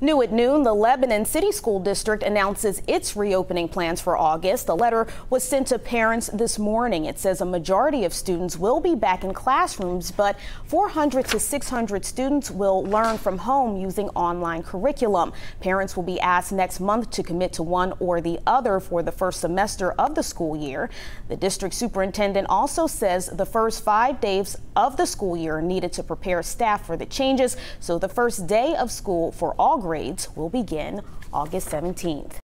New at noon, the Lebanon City School District announces its reopening plans for August. The letter was sent to parents this morning. It says a majority of students will be back in classrooms, but 400 to 600 students will learn from home using online curriculum. Parents will be asked next month to commit to one or the other for the first semester of the school year. The district superintendent also says the first five days of the school year needed to prepare staff for the changes, so the first day of school for all grades will begin August 17th.